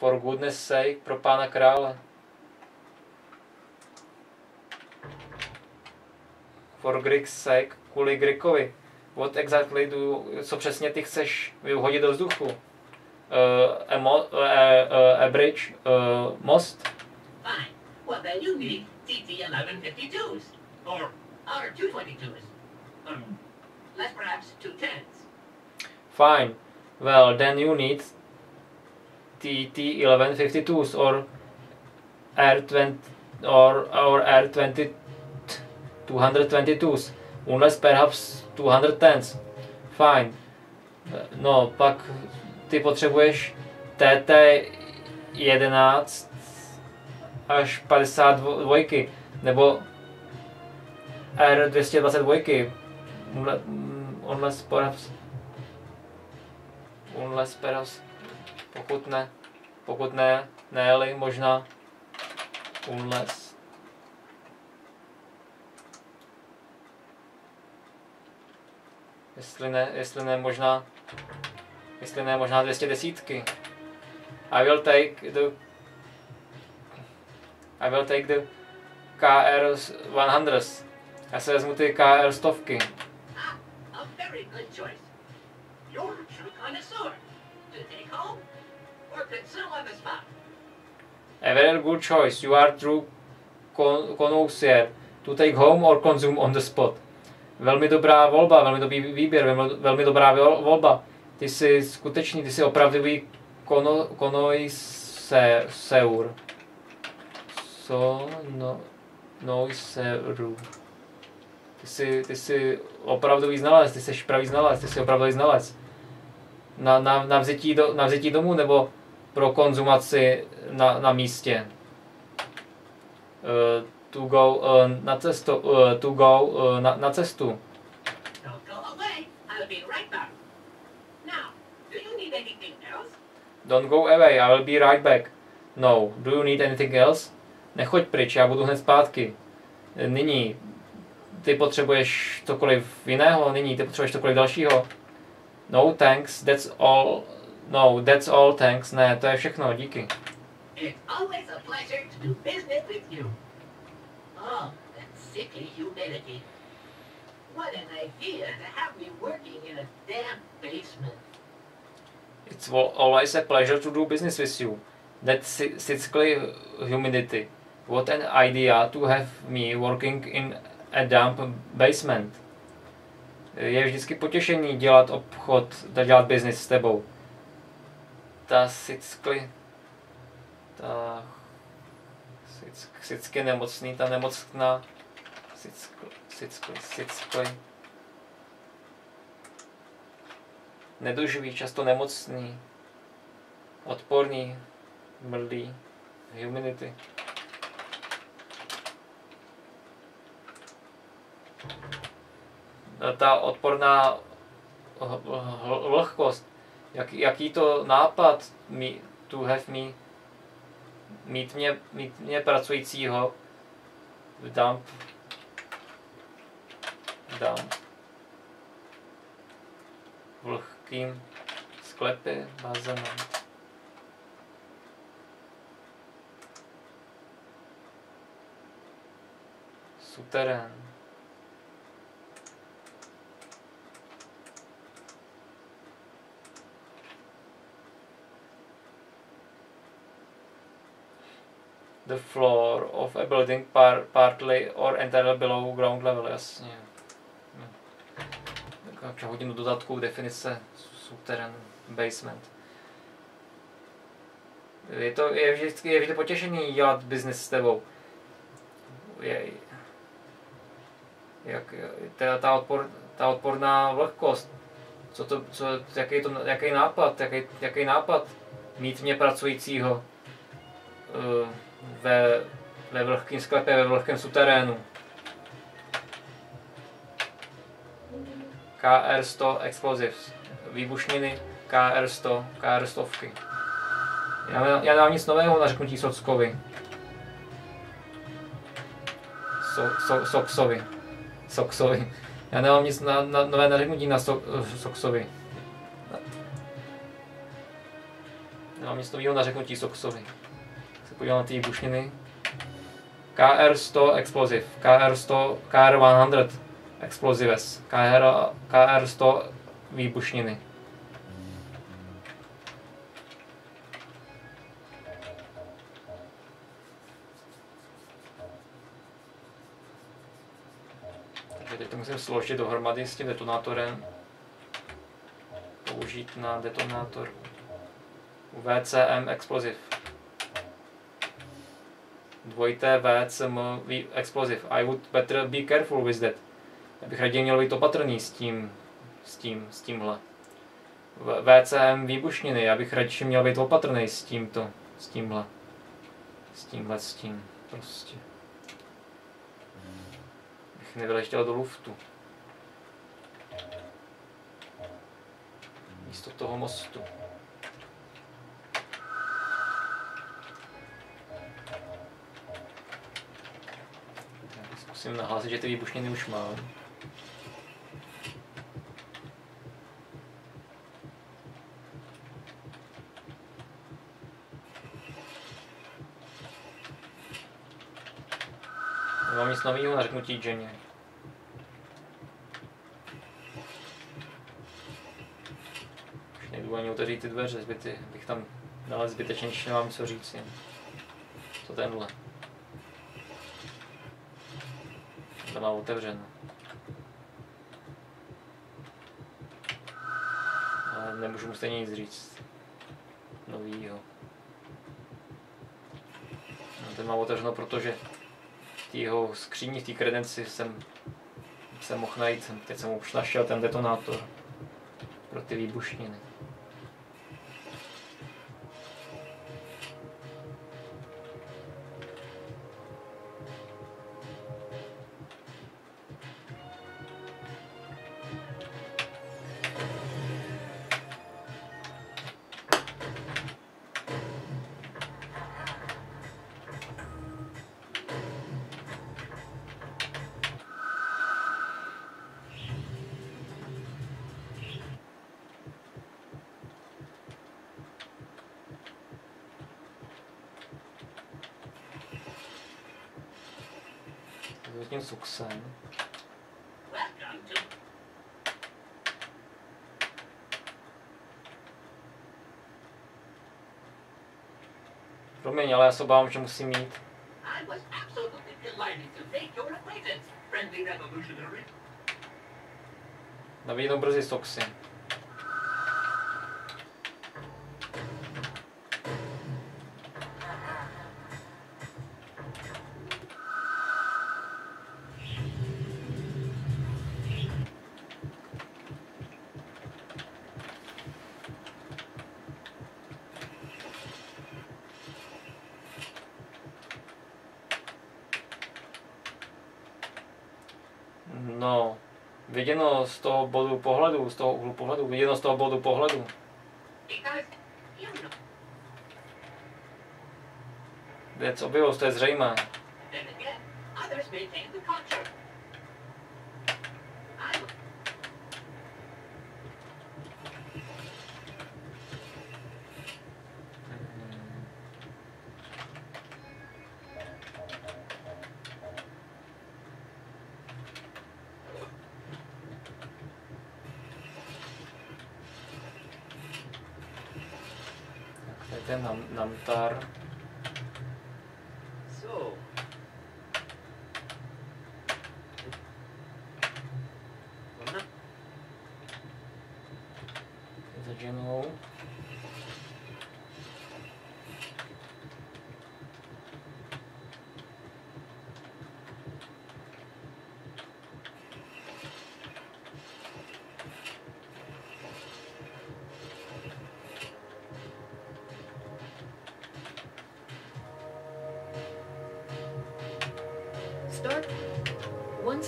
For goodness sake, pro pána krále. For Greek's sake, kvůli Greekovi. What exactly do you, co přesně ty chceš vyhodit do vzduchu? Uh, a, mo, uh, uh, a bridge, uh, most? Fine. Well, then you need TT-1152s. Or, or 222s. Um, less perhaps 210s. Fine. Well, then you need TT1152s or R20 or or R20 222s, unless perhaps 210s. Fine. No, pak ty potřebuješ TT 11 až 52 nebo R222 unless perhaps unless perhaps pokud ne, pokud ne, ne možná unless. Jestli ne, jestli ne možná, jestli ne možná 210. I will take the I will take the KR 100. Já se vezmu ty KR stovky. Ah, a very good choice. You're a true connoisseur. A very good choice. You are true con- connoisseur. To take home or consume on the spot. Velmi dobrá volba, velmi dobrý výběr, velmi, dobrá volba. Ty jsi skutečný, ty jsi opravdový kono, konoiseur. So, no, noiseuru. Ty jsi, ty jsi opravdový znalec, ty jsi pravý znalec, ty jsi opravdový znalec. Na, na, na, vzetí do, na vzetí domů nebo pro konzumaci na, na místě. Uh, to go uh, na cestu, uh, to go uh, na, na cestu. Don't go away. I'll be right back. Now, do you need anything else? Don't go away, I will be right back. No, do you need anything else? Nechoď pryč, já budu hned zpátky. Nyní, ty potřebuješ cokoliv jiného? Nyní, ty potřebuješ cokoliv dalšího? No thanks, that's all. No, that's all thanks. Ne, to je všechno, díky. It's always a pleasure to do business with you. Oh, that sickly humidity. What an idea to have me working in a damp basement. It's al- always a pleasure to do business with you. That si- sickly humidity. What an idea to have me working in a damp basement. Je vždycky potěšení dělat obchod, dělat business s tebou. Ta sickly, ta sick, sicky nemocný, ta nemocná, sickly, sickly, sickly. Často nemocný, odporný, mrdý, humidity. Ta odporná vlhkost, jak, jaký to nápad me, to have me, mít mě, mít mě pracujícího v dump, dump, vlhkým sklepě, bazénem. Suterén. The floor of a building par, partly or entirely below ground level, jasně. Tak já hodím do dodatku definice suterén, basement. Je to je vždycky, je vždy potěšení dělat business s tebou. Je, jak, ta, ta, odpor, ta odporná vlhkost, co to, co, jaký, to, jaký nápad, jaký, jaký nápad mít mě pracujícího uh, ve, ve vlhkém sklepě, ve vlhkém suterénu. KR100 Explosives, výbušniny KR100, KR100. Já, já nemám nic nového na řeknutí Sockovi. So, so, Soxovi. Soxovi. Já nemám nic na, na nové nařeknutí na so, Soxovi. Nemám nic nového na řeknutí Soxovi. Se podívám na ty výbušniny. KR100 Explosive, KR100, KR100 Explosives, KR, KR100 výbušniny. Takže teď to musím složit dohromady s tím detonátorem. Použít na detonátor. VCM Explosive. Dvojité VCM Explosive. I would better be careful with that. Já bych raději měl být opatrný s tím, s tím, s tímhle. VCM výbušniny, já bych radši měl být opatrný s tímto, s tímhle. S tímhle, s tím, prostě. Bych nevyleštěl do luftu. Místo toho mostu. Musím nahlásit, že ty výbušniny už mám. Nemám nic nového na řeknutí Jenny. Už nejdu ani otevřít ty dveře, zbyty, bych tam dal zbytečně, když nemám co říct. Co tenhle? To má otevřeno. Ale nemůžu mu stejně nic říct. Novýho. No, ten má otevřeno, protože v jeho skříni, v té kredenci jsem, jsem mohl najít, teď jsem už našel ten detonátor pro ty výbušniny. Tím suksem. Promiň, ale já se obávám, že musím mít. Nabídnou brzy soxy. No, viděno z toho bodu pohledu, z toho úhlu pohledu, viděno z toho bodu pohledu. Věc objevost, to je zřejmé. Namtar. Start once.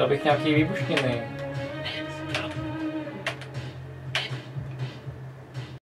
Chtěl bych nějaký výbušniny.